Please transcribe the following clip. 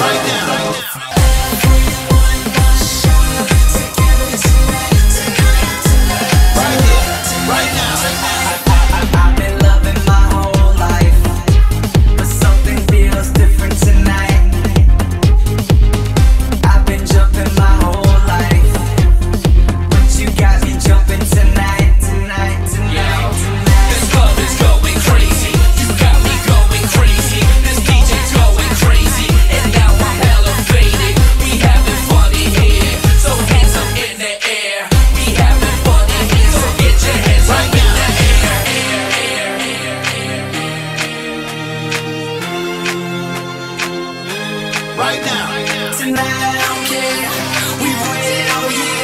right now. now. Tonight, I don't care. We waited all year.